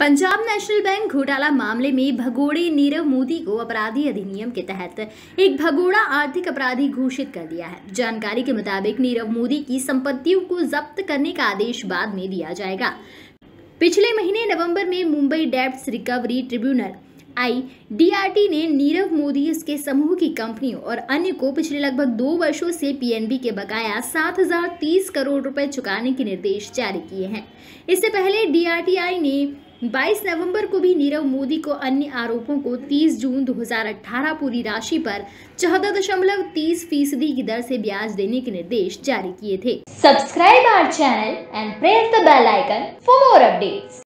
Punjab national bank घोटाला मामले में भगोड़े नीरव मोदी को अपराधी अधिनियम के तहत एक भगोड़ा आर्थिक अपराधी घोषित कर दिया है। जानकारी के मुताबिक नीरव मोदी की संपत्तियों को जब्त करने का आदेश बाद में दिया जाएगा। पिछले महीने नवंबर में मुंबई डेब्ट्स रिकवरी ट्रिब्यूनल आई डीआरटी ने नीरव मोदी इसके समूह की कंपनियों और अन्य को पिछले लगभग दो वर्षों से पीएनबी के बकाया सात हज़ार तीस करोड़ रुपए चुकाने के निर्देश जारी किए हैं। इससे पहले डीआरटीआई ने 22 नवंबर को भी नीरव मोदी को अन्य आरोपों को 30 जून 2018 पूरी राशि पर चौदह दशमलव तीस फ़ीसदी की दर से ब्याज देने के निर्देश जारी किए थे subscribe our channel and press the bell icon for more updates.